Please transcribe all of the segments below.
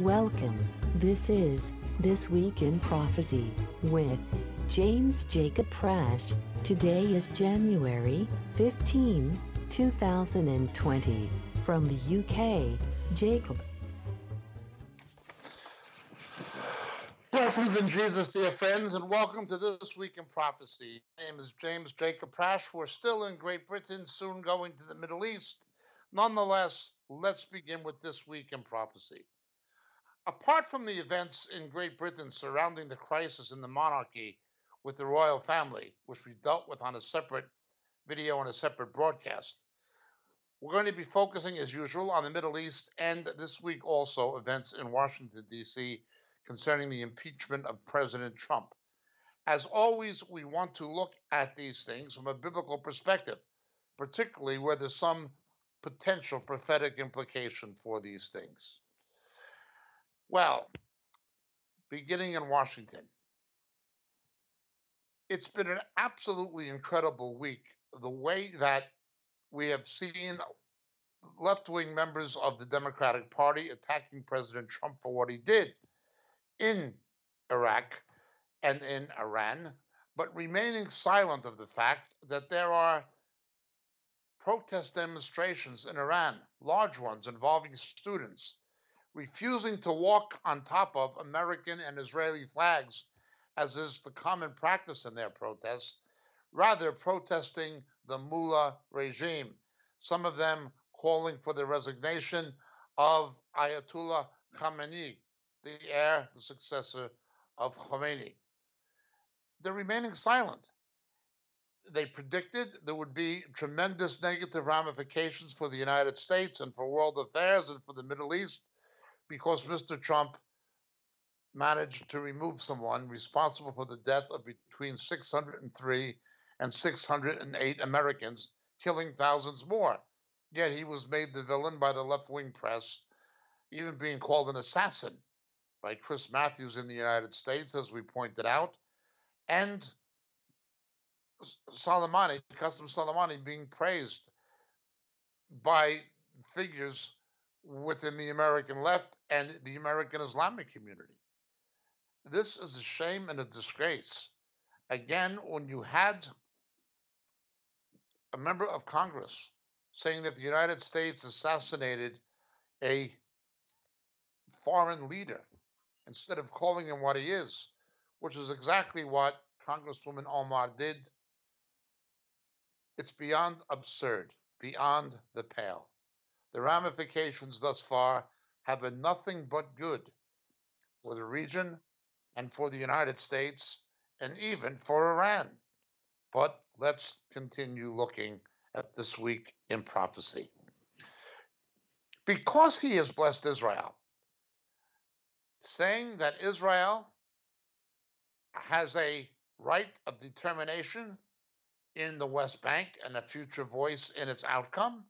Welcome. This is This Week in Prophecy with James Jacob Prasch. Today is January 15, 2020. From the UK, Jacob. Blessings in Jesus, dear friends, and welcome to This Week in Prophecy. My name is James Jacob Prasch. We're still in Great Britain, soon going to the Middle East. Nonetheless, let's begin with This Week in Prophecy. Apart from the events in Great Britain surrounding the crisis in the monarchy with the royal family, which we dealt with on a separate video and a separate broadcast, we're going to be focusing, as usual, on the Middle East and this week also events in Washington, D.C. concerning the impeachment of President Trump. As always, we want to look at these things from a biblical perspective, particularly where there's some potential prophetic implication for these things. Well, beginning in Washington, it's been an absolutely incredible week. The way that we have seen left wing members of the Democratic Party attacking President Trump for what he did in Iraq and in Iran, but remaining silent of the fact that there are protest demonstrations in Iran, large ones involving students refusing to walk on top of American and Israeli flags, as is the common practice in their protests, rather protesting the mullah regime, some of them calling for the resignation of Ayatollah Khamenei, the heir, the successor of Khomeini. They're remaining silent. They predicted there would be tremendous negative ramifications for the United States and for world affairs and for the Middle East because Mr. Trump managed to remove someone responsible for the death of between 603 and 608 Americans, killing thousands more. Yet he was made the villain by the left wing press, even being called an assassin by Chris Matthews in the United States, as we pointed out, and Soleimani, Qasem Soleimani, being praised by figures within the American left and the American Islamic community. This is a shame and a disgrace. Again, when you had a member of Congress saying that the United States assassinated a foreign leader instead of calling him what he is, which is exactly what Congresswoman Omar did, it's beyond absurd, beyond the pale. The ramifications thus far have been nothing but good for the region and for the United States and even for Iran. But let's continue looking at this week in prophecy. Because he has blessed Israel, saying that Israel has a right of determination in the West Bank and a future voice in its outcome,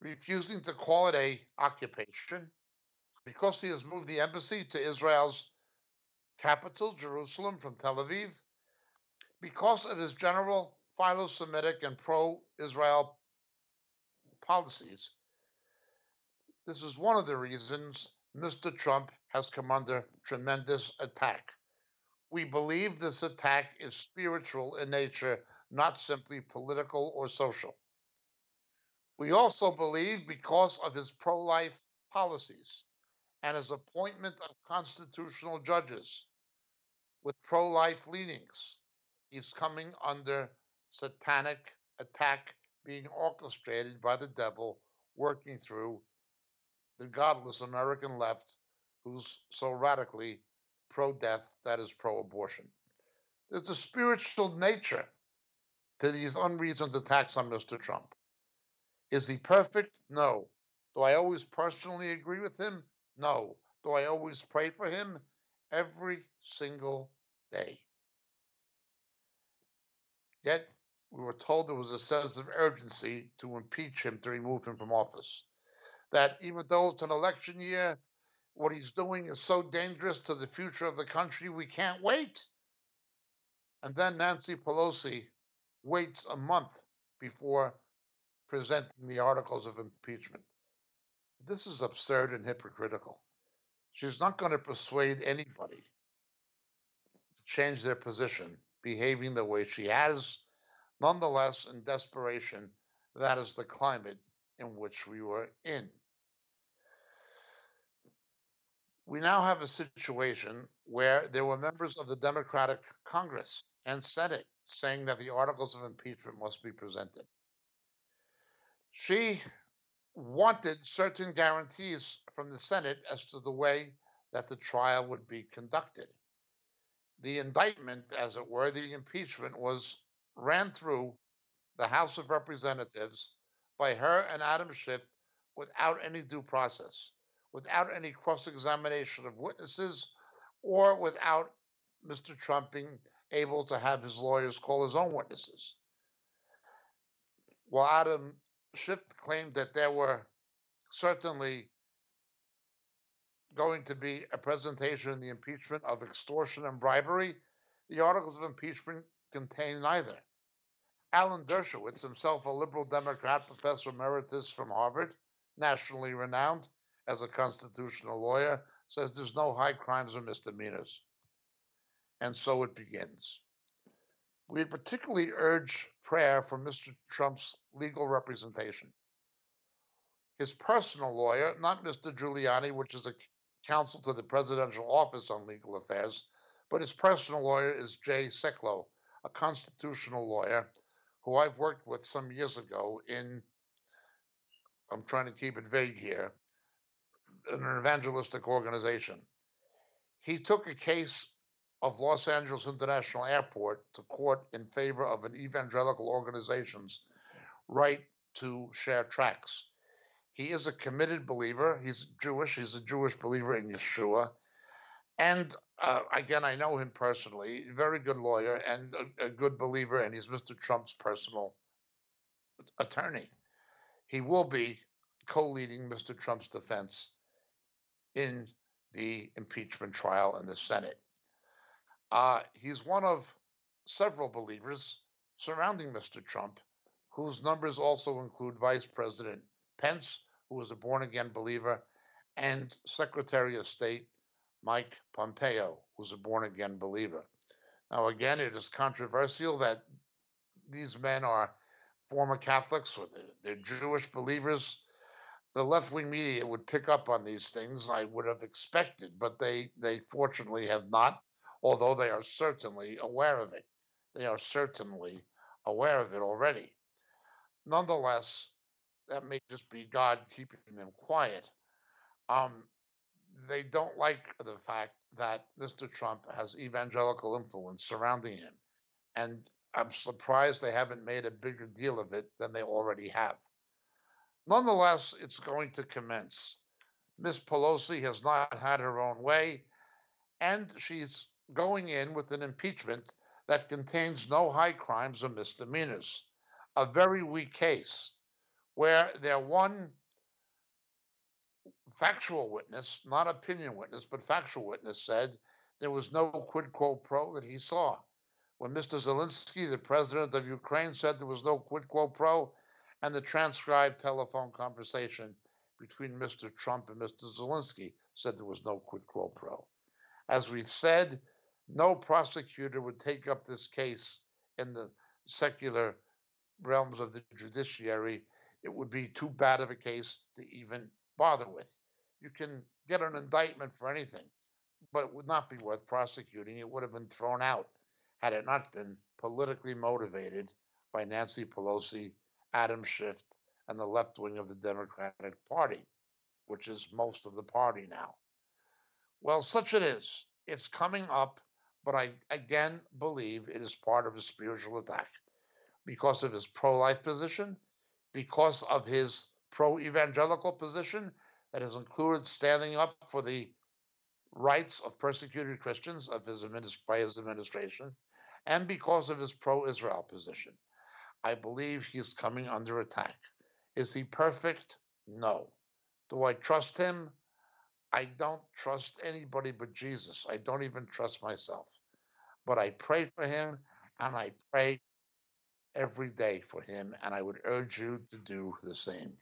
refusing to call it a occupation because he has moved the embassy to Israel's capital, Jerusalem, from Tel Aviv, because of his general philo-Semitic and pro-Israel policies. This is one of the reasons Mr. Trump has come under tremendous attack. We believe this attack is spiritual in nature, not simply political or social. We also believe because of his pro life policies and his appointment of constitutional judges with pro life leanings, he's coming under satanic attack being orchestrated by the devil working through the godless American left who's so radically pro death, that is pro abortion. There's a spiritual nature to these unreasoned attacks on Mr. Trump. Is he perfect? No. Do I always personally agree with him? No. Do I always pray for him? Every single day. Yet, we were told there was a sense of urgency to impeach him, to remove him from office. That even though it's an election year, what he's doing is so dangerous to the future of the country, we can't wait. And then Nancy Pelosi waits a month before presenting the articles of impeachment. This is absurd and hypocritical. She's not going to persuade anybody to change their position, behaving the way she has. Nonetheless, in desperation, that is the climate in which we were in. We now have a situation where there were members of the Democratic Congress and Senate saying that the articles of impeachment must be presented. She wanted certain guarantees from the Senate as to the way that the trial would be conducted. The indictment, as it were, the impeachment was ran through the House of Representatives by her and Adam Schiff without any due process, without any cross examination of witnesses, or without Mr. Trump being able to have his lawyers call his own witnesses. While Adam Schiff claimed that there were certainly going to be a presentation in the impeachment of extortion and bribery, the articles of impeachment contain neither. Alan Dershowitz, himself a liberal Democrat professor emeritus from Harvard, nationally renowned as a constitutional lawyer, says there's no high crimes or misdemeanors. And so it begins. We particularly urge prayer for Mr. Trump's legal representation. His personal lawyer, not Mr. Giuliani, which is a counsel to the presidential office on legal affairs, but his personal lawyer is Jay Sekulow, a constitutional lawyer who I've worked with some years ago in, I'm trying to keep it vague here, an evangelistic organization. He took a case of Los Angeles International Airport to court in favor of an evangelical organization's right to share tracts. He is a committed believer. He's Jewish. He's a Jewish believer in Yeshua. And uh, again, I know him personally, very good lawyer and a, a good believer, and he's Mr. Trump's personal attorney. He will be co leading Mr. Trump's defense in the impeachment trial in the Senate. Uh, he's one of several believers surrounding Mr. Trump, whose numbers also include Vice President Pence, who is a born again believer, and Secretary of State Mike Pompeo, who's a born again believer. Now, again, it is controversial that these men are former Catholics, or they're Jewish believers. The left wing media would pick up on these things, I would have expected, but they, they fortunately have not although they are certainly aware of it. They are certainly aware of it already. Nonetheless, that may just be God keeping them quiet. Um, they don't like the fact that Mr. Trump has evangelical influence surrounding him. And I'm surprised they haven't made a bigger deal of it than they already have. Nonetheless, it's going to commence. Miss Pelosi has not had her own way, and she's going in with an impeachment that contains no high crimes or misdemeanors. A very weak case where their one factual witness, not opinion witness, but factual witness said there was no quid pro quo that he saw. When Mr. Zelensky, the president of Ukraine, said there was no quid pro quo, and the transcribed telephone conversation between Mr. Trump and Mr. Zelensky said there was no quid pro quo. As we've said, no prosecutor would take up this case in the secular realms of the judiciary. It would be too bad of a case to even bother with. You can get an indictment for anything, but it would not be worth prosecuting. It would have been thrown out had it not been politically motivated by Nancy Pelosi, Adam Schiff, and the left wing of the Democratic Party, which is most of the party now. Well, such it is. It's coming up but I again believe it is part of a spiritual attack because of his pro life position, because of his pro evangelical position that has included standing up for the rights of persecuted Christians of his by his administration, and because of his pro Israel position. I believe he's coming under attack. Is he perfect? No. Do I trust him? I don't trust anybody but Jesus. I don't even trust myself. But I pray for him and I pray every day for him. And I would urge you to do the same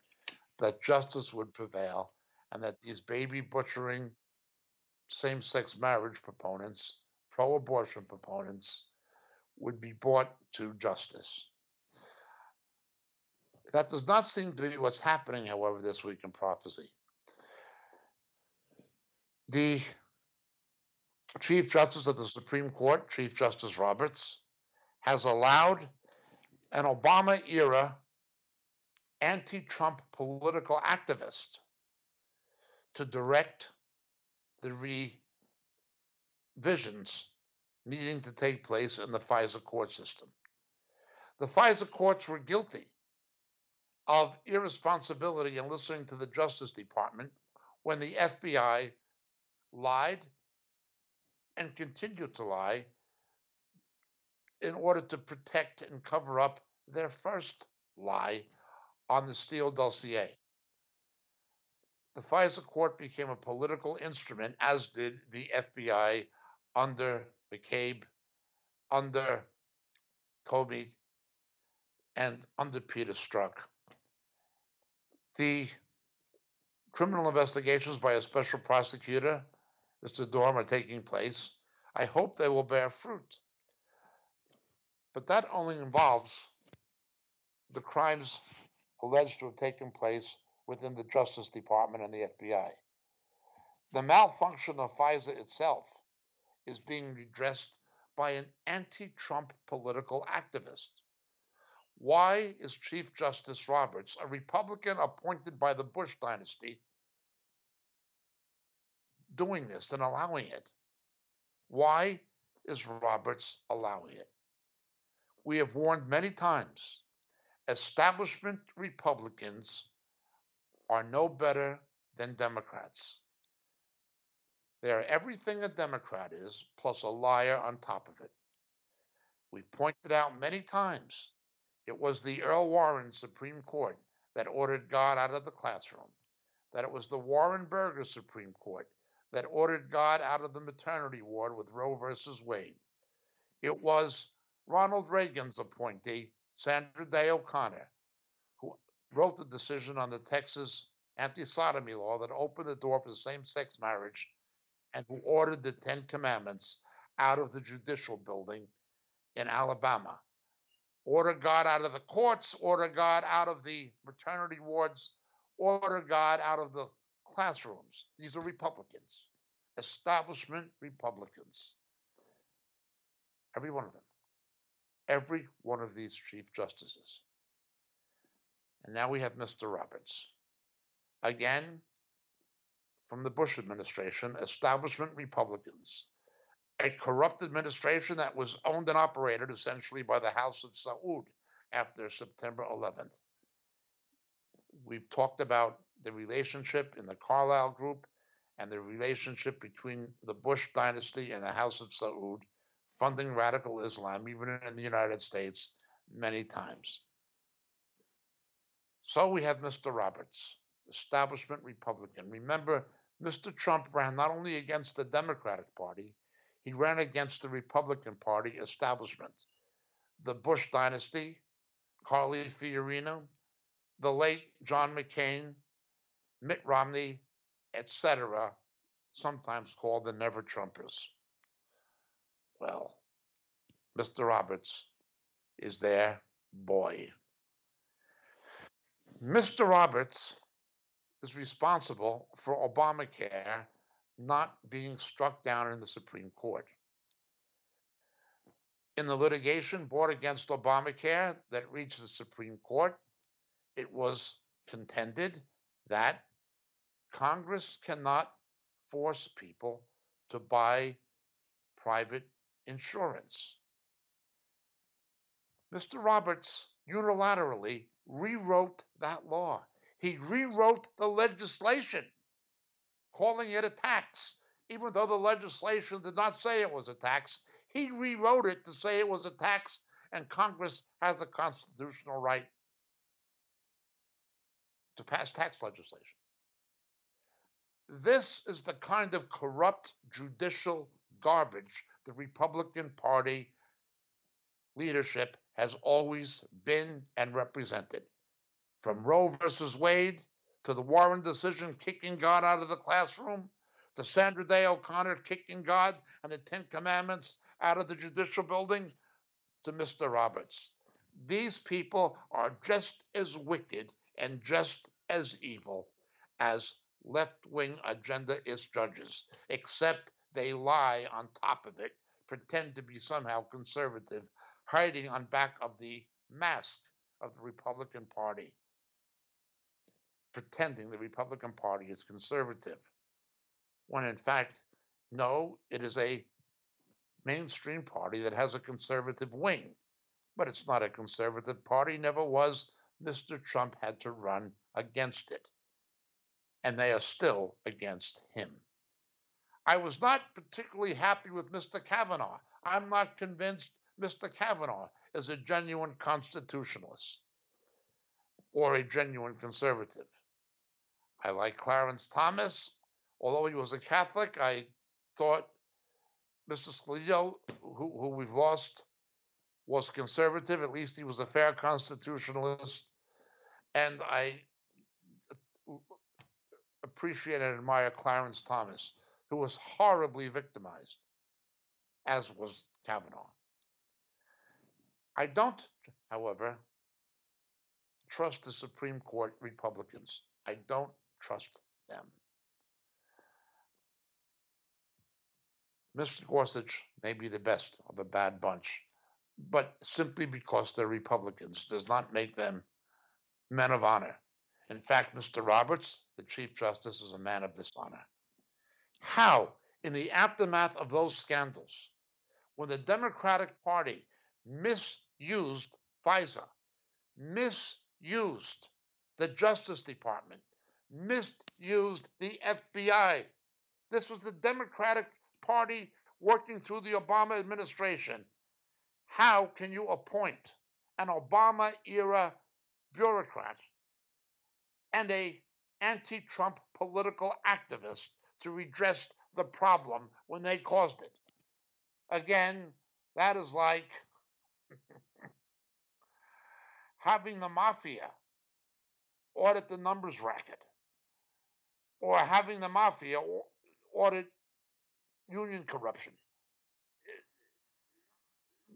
that justice would prevail and that these baby butchering same sex marriage proponents, pro abortion proponents, would be brought to justice. That does not seem to be what's happening, however, this week in prophecy. The Chief Justice of the Supreme Court, Chief Justice Roberts, has allowed an Obama era anti Trump political activist to direct the revisions needing to take place in the FISA court system. The FISA courts were guilty of irresponsibility in listening to the Justice Department when the FBI lied and continued to lie in order to protect and cover up their first lie on the Steele dossier. The FISA court became a political instrument, as did the FBI under McCabe, under Comey, and under Peter Strzok. The criminal investigations by a special prosecutor, Mr. Durham are taking place. I hope they will bear fruit. But that only involves the crimes alleged to have taken place within the Justice Department and the FBI. The malfunction of FISA itself is being redressed by an anti Trump political activist. Why is Chief Justice Roberts, a Republican appointed by the Bush dynasty, doing this and allowing it? Why is Roberts allowing it? We have warned many times establishment Republicans are no better than Democrats. They are everything a Democrat is, plus a liar on top of it. We've pointed out many times it was the Earl Warren Supreme Court that ordered God out of the classroom, that it was the Warren Burger Supreme Court that ordered God out of the maternity ward with Roe versus Wade. It was Ronald Reagan's appointee, Sandra Day O'Connor, who wrote the decision on the Texas anti sodomy law that opened the door for same sex marriage and who ordered the Ten Commandments out of the judicial building in Alabama. Order God out of the courts, order God out of the maternity wards, order God out of the classrooms. These are Republicans, establishment Republicans. Every one of them. Every one of these Chief Justices. And now we have Mr. Roberts. Again, from the Bush administration, establishment Republicans. A corrupt administration that was owned and operated essentially by the House of Saud after September 11th. We've talked about the relationship in the Carlyle Group and the relationship between the Bush dynasty and the House of Saud funding radical Islam, even in the United States, many times. So we have Mr. Roberts, establishment Republican. Remember, Mr. Trump ran not only against the Democratic Party, he ran against the Republican Party establishment. The Bush dynasty, Carly Fiorina, the late John McCain, Mitt Romney, etc., sometimes called the Never Trumpers. Well, Mr. Roberts is their boy. Mr. Roberts is responsible for Obamacare not being struck down in the Supreme Court. In the litigation brought against Obamacare that reached the Supreme Court, it was contended that Congress cannot force people to buy private insurance. Mr. Roberts unilaterally rewrote that law. He rewrote the legislation, calling it a tax, even though the legislation did not say it was a tax. He rewrote it to say it was a tax, and Congress has a constitutional right to pass tax legislation. This is the kind of corrupt judicial garbage the Republican Party leadership has always been and represented. From Roe versus Wade to the Warren decision kicking God out of the classroom, to Sandra Day O'Connor kicking God and the Ten Commandments out of the judicial building to Mr. Roberts. These people are just as wicked and just as evil as left wing agenda is judges, except they lie on top of it, pretend to be somehow conservative, hiding on back of the mask of the Republican Party, pretending the Republican Party is conservative, when in fact, no, it is a mainstream party that has a conservative wing, but it's not a conservative party, never was. Mr. Trump had to run against it and they are still against him. I was not particularly happy with Mr. Kavanaugh. I'm not convinced Mr. Kavanaugh is a genuine constitutionalist or a genuine conservative. I like Clarence Thomas. Although he was a Catholic, I thought Mr. Scalia, who, who we've lost, was conservative. At least he was a fair constitutionalist. And I appreciate and admire Clarence Thomas, who was horribly victimized, as was Kavanaugh. I don't, however, trust the Supreme Court Republicans. I don't trust them. Mr. Gorsuch may be the best of a bad bunch, but simply because they're Republicans does not make them men of honor. In fact, Mr. Roberts, the Chief Justice, is a man of dishonor. How, in the aftermath of those scandals, when the Democratic Party misused FISA, misused the Justice Department, misused the FBI, this was the Democratic Party working through the Obama administration. How can you appoint an Obama era bureaucrat and a anti-Trump political activist to redress the problem when they caused it. Again, that is like having the mafia audit the numbers racket or having the mafia audit union corruption.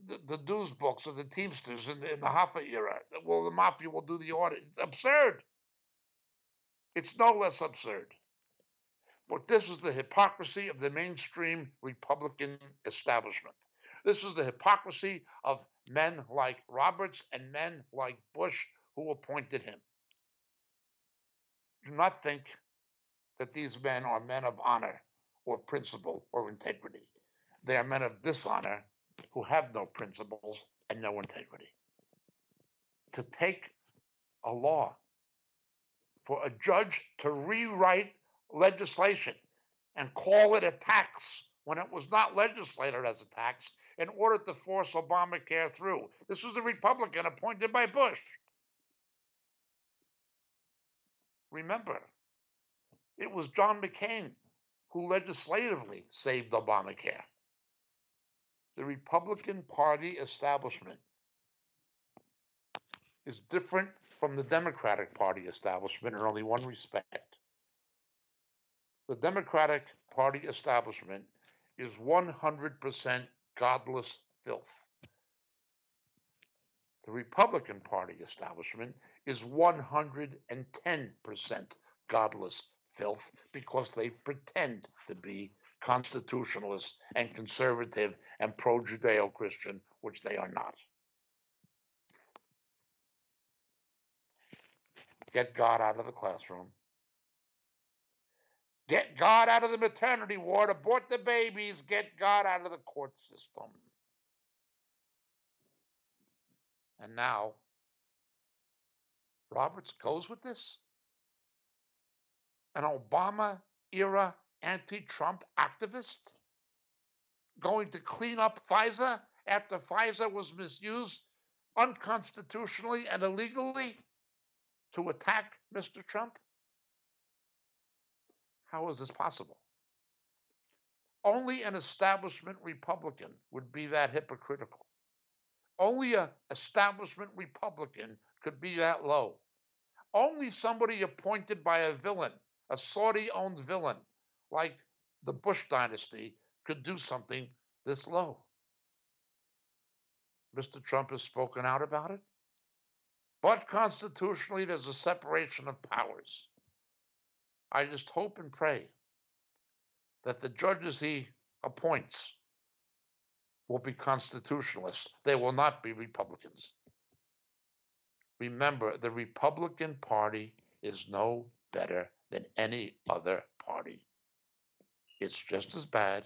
The, the dues books of the Teamsters in the, in the era. Well, the mafia will do the audit. It's absurd. It's no less absurd. But this is the hypocrisy of the mainstream Republican establishment. This is the hypocrisy of men like Roberts and men like Bush who appointed him. Do not think that these men are men of honor or principle or integrity. They are men of dishonor who have no principles and no integrity. To take a law for a judge to rewrite legislation and call it a tax when it was not legislated as a tax in order to force Obamacare through. This was a Republican appointed by Bush. Remember, it was John McCain who legislatively saved Obamacare. The Republican Party establishment is different from the Democratic Party establishment in only one respect. The Democratic Party establishment is 100% godless filth. The Republican Party establishment is 110% godless filth because they pretend to be constitutionalist and conservative and pro Judeo Christian, which they are not. Get God out of the classroom. Get God out of the maternity ward. Abort the babies. Get God out of the court system. And now, Roberts goes with this? An Obama era anti Trump activist? Going to clean up FISA after FISA was misused unconstitutionally and illegally? To attack Mr. Trump? How is this possible? Only an establishment Republican would be that hypocritical. Only an establishment Republican could be that low. Only somebody appointed by a villain, a Saudi owned villain like the Bush dynasty could do something this low. Mr. Trump has spoken out about it. But constitutionally, there's a separation of powers. I just hope and pray that the judges he appoints will be constitutionalists. They will not be Republicans. Remember, the Republican Party is no better than any other party. It's just as bad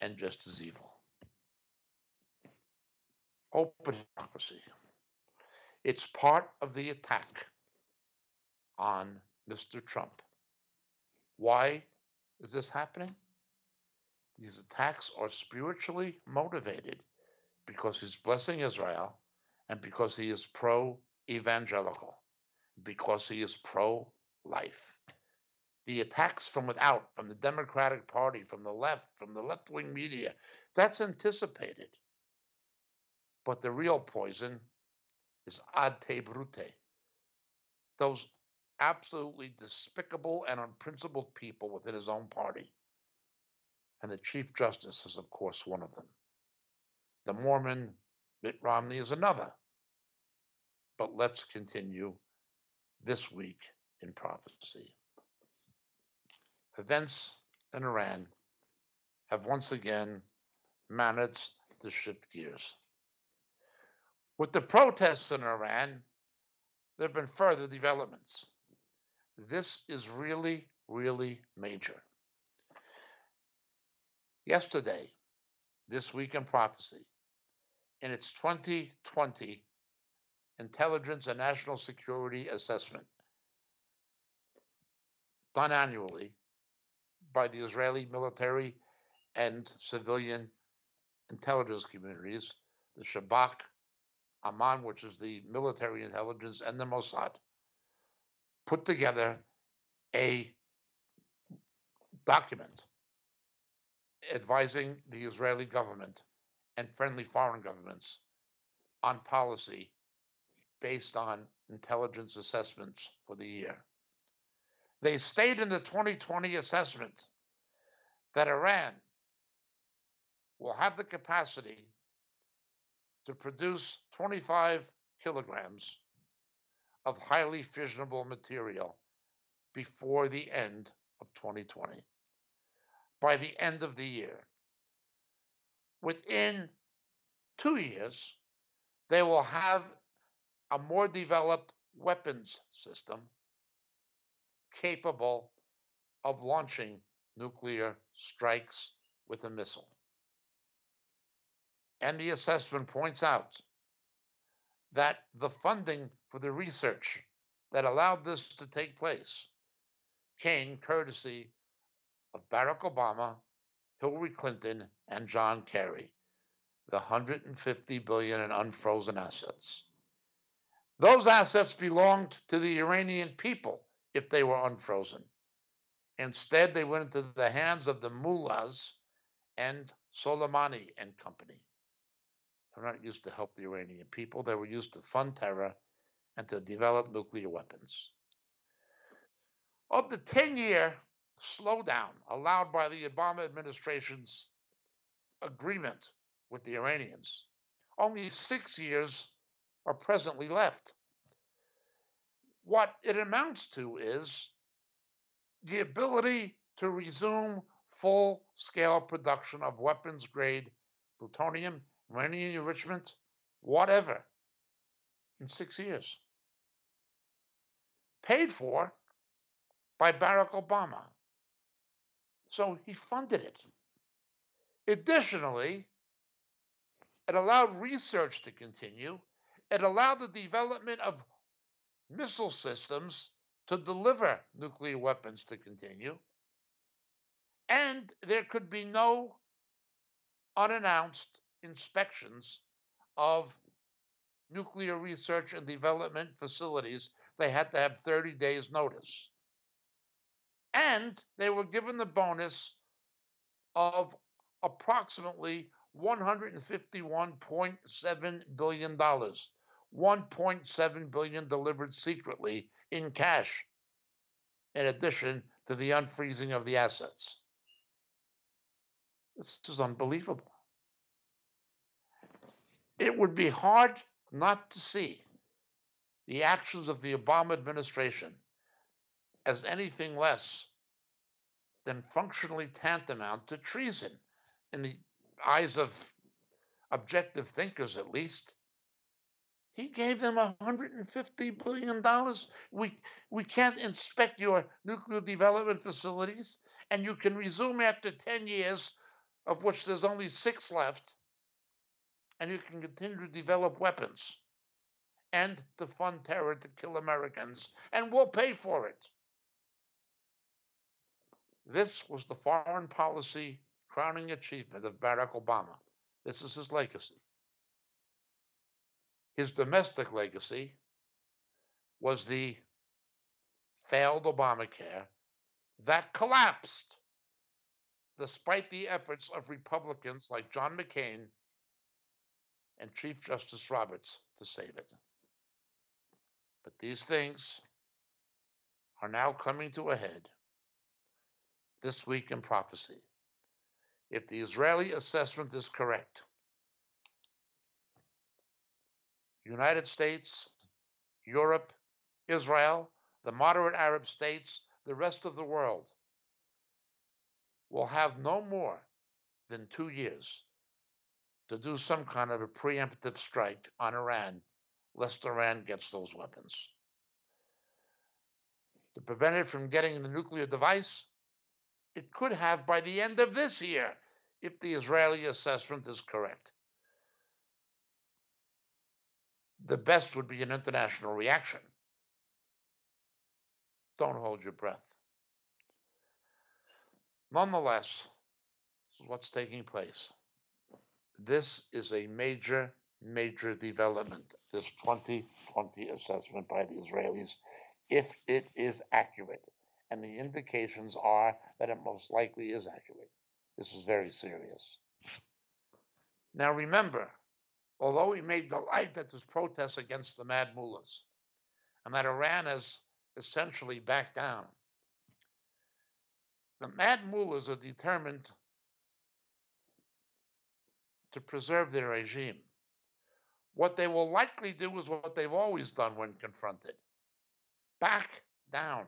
and just as evil. Open democracy. It's part of the attack on Mr. Trump. Why is this happening? These attacks are spiritually motivated because he's blessing Israel and because he is pro evangelical, because he is pro life. The attacks from without, from the Democratic Party, from the left, from the left wing media, that's anticipated. But the real poison is ad te brute. Those absolutely despicable and unprincipled people within his own party. And the Chief Justice is, of course, one of them. The Mormon Mitt Romney is another. But let's continue this week in prophecy. Events in Iran have once again managed to shift gears. With the protests in Iran, there have been further developments. This is really, really major. Yesterday, this week in prophecy, in its 2020 Intelligence and National Security Assessment, done annually by the Israeli military and civilian intelligence communities, the Shabak, Aman, which is the military intelligence, and the Mossad, put together a document advising the Israeli government and friendly foreign governments on policy based on intelligence assessments for the year. They state in the 2020 assessment that Iran will have the capacity to produce 25 kilograms of highly fissionable material before the end of 2020. By the end of the year, within two years, they will have a more developed weapons system capable of launching nuclear strikes with a missile. And the assessment points out that the funding for the research that allowed this to take place came courtesy of Barack Obama, Hillary Clinton, and John Kerry, the 150 billion in unfrozen assets. Those assets belonged to the Iranian people if they were unfrozen. Instead, they went into the hands of the mullahs and Soleimani and company. They're not used to help the Iranian people. They were used to fund terror and to develop nuclear weapons. Of the 10 year slowdown allowed by the Obama administration's agreement with the Iranians, only six years are presently left. What it amounts to is the ability to resume full scale production of weapons grade plutonium uranium enrichment, whatever, in six years. Paid for by Barack Obama. So he funded it. Additionally, it allowed research to continue. It allowed the development of missile systems to deliver nuclear weapons to continue. And there could be no unannounced inspections of nuclear research and development facilities, they had to have 30 days notice. And they were given the bonus of approximately $151.7 billion, 1.7 billion delivered secretly in cash, in addition to the unfreezing of the assets. This is unbelievable. It would be hard not to see the actions of the Obama administration as anything less than functionally tantamount to treason in the eyes of objective thinkers, at least. He gave them $150 billion. We, we can't inspect your nuclear development facilities, and you can resume after 10 years, of which there's only six left, and you can continue to develop weapons and to fund terror to kill Americans, and we'll pay for it. This was the foreign policy crowning achievement of Barack Obama. This is his legacy. His domestic legacy was the failed Obamacare that collapsed despite the efforts of Republicans like John McCain and Chief Justice Roberts to save it. But these things are now coming to a head this week in prophecy. If the Israeli assessment is correct, United States, Europe, Israel, the moderate Arab states, the rest of the world will have no more than two years to do some kind of a preemptive strike on Iran, lest Iran gets those weapons. To prevent it from getting the nuclear device, it could have by the end of this year, if the Israeli assessment is correct. The best would be an international reaction. Don't hold your breath. Nonetheless, this is what's taking place. This is a major, major development, this 2020 assessment by the Israelis, if it is accurate and the indications are that it most likely is accurate. This is very serious. Now remember, although we made the light that there's protests against the mad mullahs and that Iran has essentially backed down, the mad mullahs are determined to preserve their regime. What they will likely do is what they've always done when confronted back down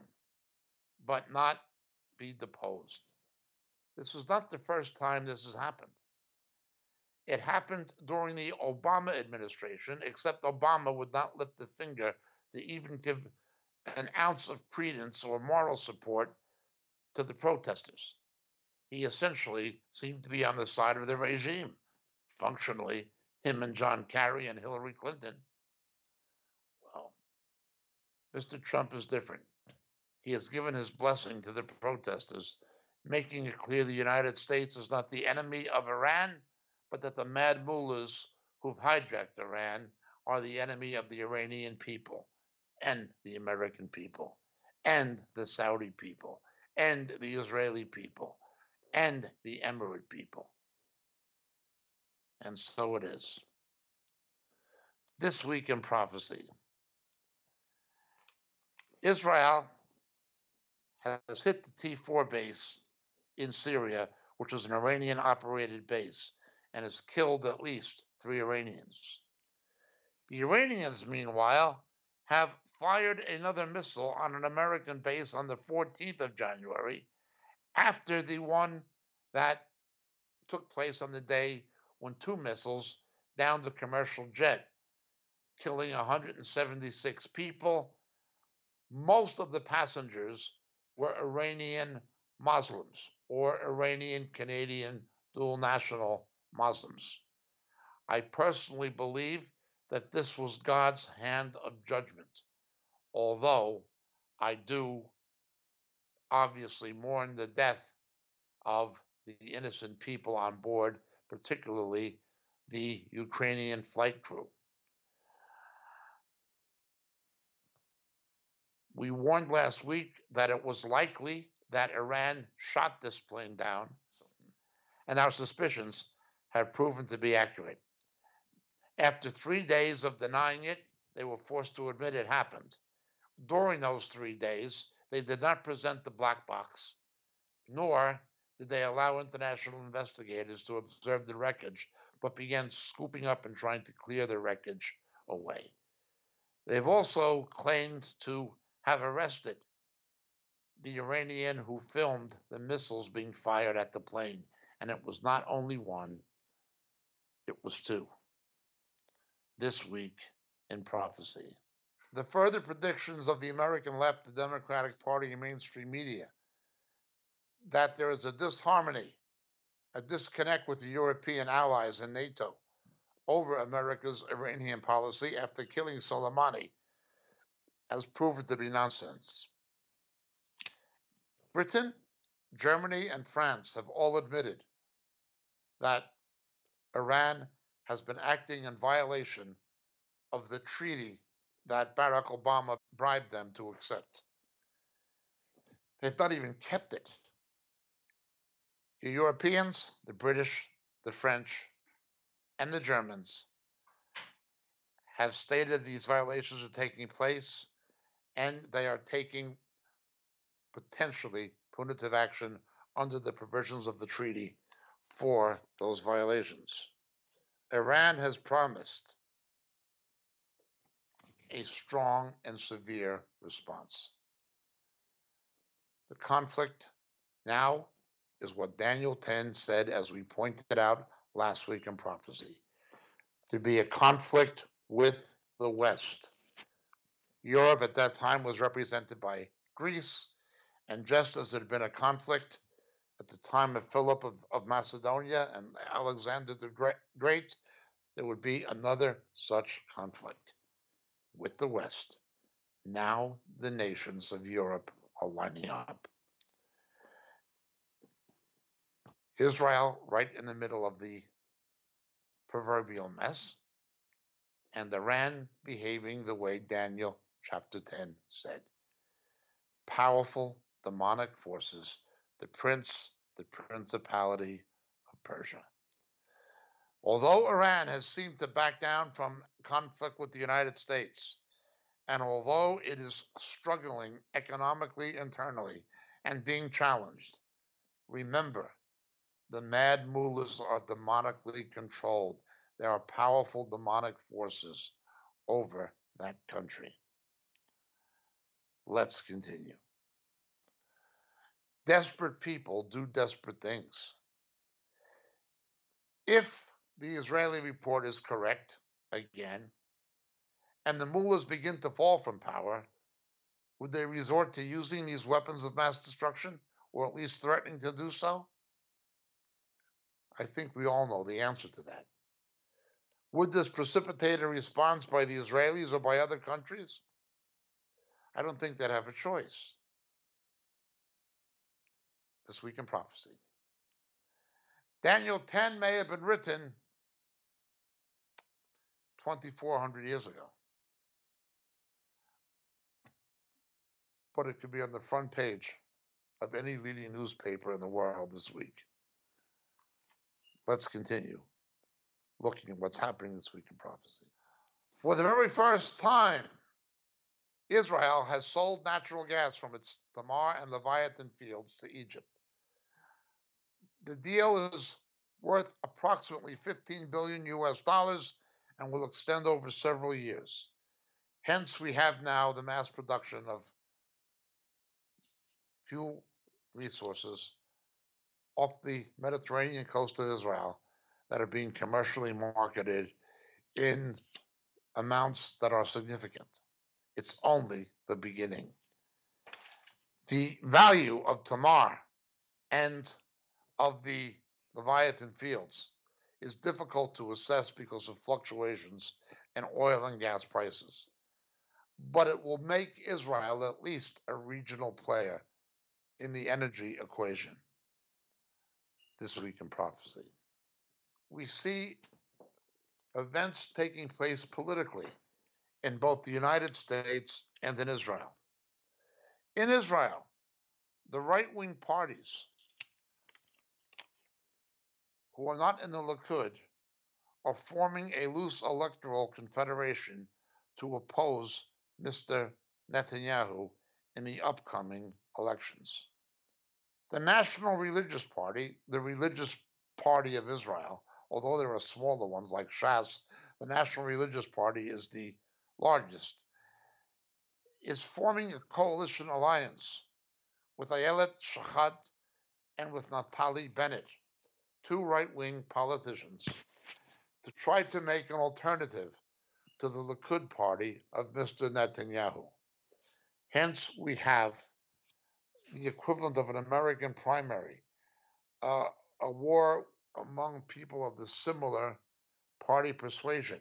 but not be deposed. This was not the first time this has happened. It happened during the Obama administration, except Obama would not lift a finger to even give an ounce of credence or moral support to the protesters. He essentially seemed to be on the side of the regime, functionally, him and John Kerry and Hillary Clinton. Well, Mr. Trump is different he has given his blessing to the protesters, making it clear the United States is not the enemy of Iran, but that the mad mullahs who've hijacked Iran are the enemy of the Iranian people and the American people and the Saudi people and the Israeli people and the Emirate people. And so it is. This week in prophecy, Israel has hit the T4 base in Syria, which was an Iranian operated base, and has killed at least three Iranians. The Iranians, meanwhile, have fired another missile on an American base on the 14th of January after the one that took place on the day when two missiles downed a commercial jet, killing 176 people. Most of the passengers were Iranian Muslims or Iranian Canadian dual national Muslims. I personally believe that this was God's hand of judgment, although I do obviously mourn the death of the innocent people on board, particularly the Ukrainian flight crew. We warned last week that it was likely that Iran shot this plane down, and our suspicions have proven to be accurate. After three days of denying it, they were forced to admit it happened. During those three days, they did not present the black box, nor did they allow international investigators to observe the wreckage, but began scooping up and trying to clear the wreckage away. They've also claimed to have arrested the Iranian who filmed the missiles being fired at the plane. And it was not only one, it was two. This week in prophecy. The further predictions of the American left, the Democratic Party, and mainstream media that there is a disharmony, a disconnect with the European allies and NATO over America's Iranian policy after killing Soleimani has proven to be nonsense. Britain, Germany, and France have all admitted that Iran has been acting in violation of the treaty that Barack Obama bribed them to accept. They've not even kept it. The Europeans, the British, the French, and the Germans have stated these violations are taking place and they are taking potentially punitive action under the provisions of the treaty for those violations. Iran has promised a strong and severe response. The conflict now is what Daniel 10 said, as we pointed out last week in prophecy, to be a conflict with the West. Europe at that time was represented by Greece, and just as there had been a conflict at the time of Philip of, of Macedonia and Alexander the Great, there would be another such conflict with the West. Now the nations of Europe are lining up. Israel right in the middle of the proverbial mess, and Iran behaving the way Daniel chapter 10 said. Powerful demonic forces, the prince, the principality of Persia. Although Iran has seemed to back down from conflict with the United States, and although it is struggling economically internally and being challenged, remember the mad mullahs are demonically controlled. There are powerful demonic forces over that country. Let's continue. Desperate people do desperate things. If the Israeli report is correct, again, and the mullahs begin to fall from power, would they resort to using these weapons of mass destruction, or at least threatening to do so? I think we all know the answer to that. Would this precipitate a response by the Israelis or by other countries? I don't think they'd have a choice. This week in prophecy. Daniel 10 may have been written 2,400 years ago. But it could be on the front page of any leading newspaper in the world this week. Let's continue looking at what's happening this week in prophecy. For the very first time, Israel has sold natural gas from its Tamar and Leviathan fields to Egypt. The deal is worth approximately 15 billion US dollars and will extend over several years. Hence, we have now the mass production of fuel resources off the Mediterranean coast of Israel that are being commercially marketed in amounts that are significant. It's only the beginning. The value of Tamar and of the Leviathan fields is difficult to assess because of fluctuations in oil and gas prices. But it will make Israel at least a regional player in the energy equation this week in prophecy. We see events taking place politically in both the United States and in Israel. In Israel, the right wing parties who are not in the Likud are forming a loose electoral confederation to oppose Mr. Netanyahu in the upcoming elections. The National Religious Party, the religious party of Israel, although there are smaller ones like Shas, the National Religious Party is the largest, is forming a coalition alliance with Ayelet Shaked and with Naftali Bennett, two right wing politicians, to try to make an alternative to the Likud party of Mr. Netanyahu. Hence, we have the equivalent of an American primary, uh, a war among people of the similar party persuasion.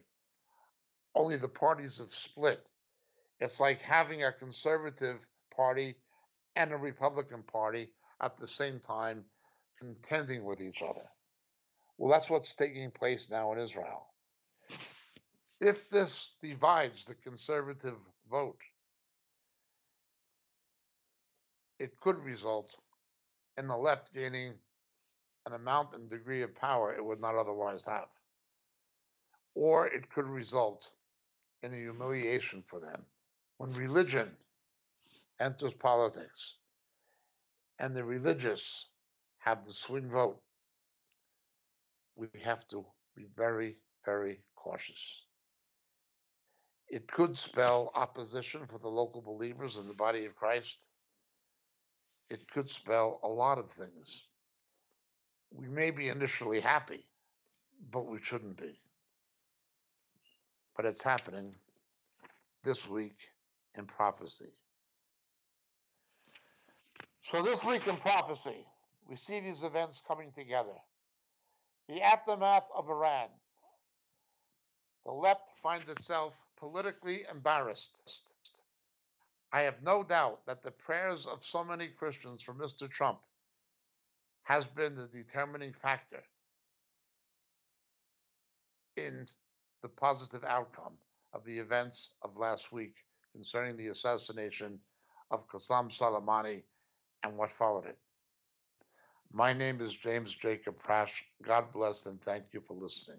Only the parties have split. It's like having a conservative party and a Republican party at the same time contending with each other. Well, that's what's taking place now in Israel. If this divides the conservative vote, it could result in the left gaining an amount and degree of power it would not otherwise have. Or it could result in a humiliation for them. When religion enters politics and the religious have the swing vote, we have to be very, very cautious. It could spell opposition for the local believers in the body of Christ it could spell a lot of things. We may be initially happy, but we shouldn't be. But it's happening this week in prophecy. So, this week in prophecy, we see these events coming together. The aftermath of Iran. The left finds itself politically embarrassed. I have no doubt that the prayers of so many Christians for Mr. Trump has been the determining factor in the positive outcome of the events of last week concerning the assassination of Qasem Soleimani and what followed it. My name is James Jacob Prasch. God bless and thank you for listening.